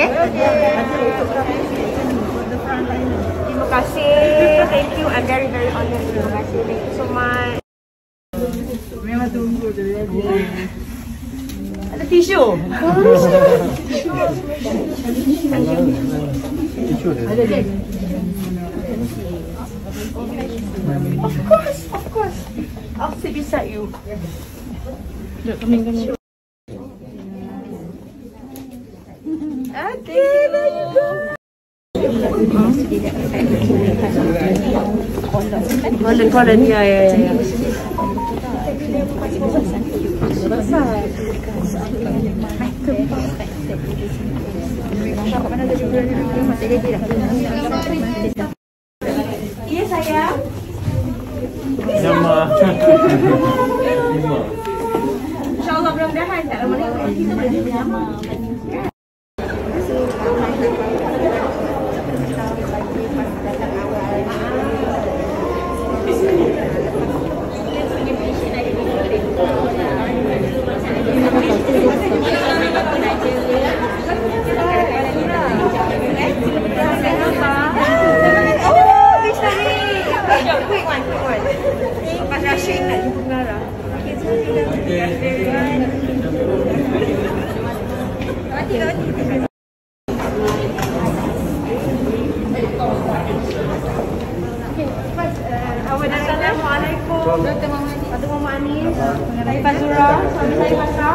Okay? Terima kasih. Thank you. I'm very very honored. Terima kasih. Thank you so much. Memang tunggu tu ya. Ada tisu. Ada dia. Of course, of course. I'll sit beside you. Duduk coming coming. Okay, there you go. Holland, Holland, ya, ya, ya. ya. Iya sayang. Nama. InsyaAllah mudah-mudahan tak lama lagi kita boleh bersama. Lepas Rashid nak jumpa Nara. Assalamualaikum. Dr. Muhammad Anis. Dr. Muhammad Anis. Saya Fazura. Suami saya Fazra.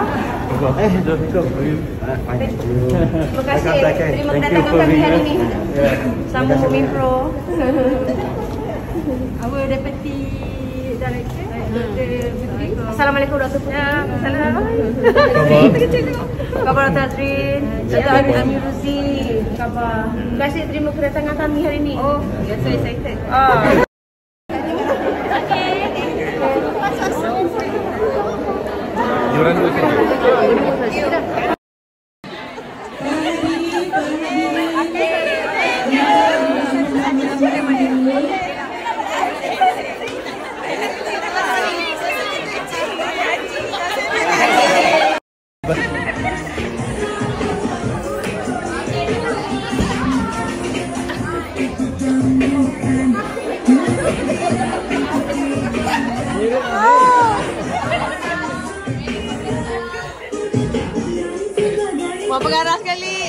Eh, dah cukup. Terima kasih. Terima Thank you kedatangan for kami being hari here. ini. Yeah. Sama Mipro. Our Deputy Director. Dr. Putri. Assalamualaikum Dr. Putri. Assalamualaikum. Khabar Dr. Azrin. Dr. Amir Amir Ruzi. Khabar. Terima kasih terima kedatangan kami hari ini. Oh, you're so excited. Ah. Joran dulu saja. Buat pengarah sekali.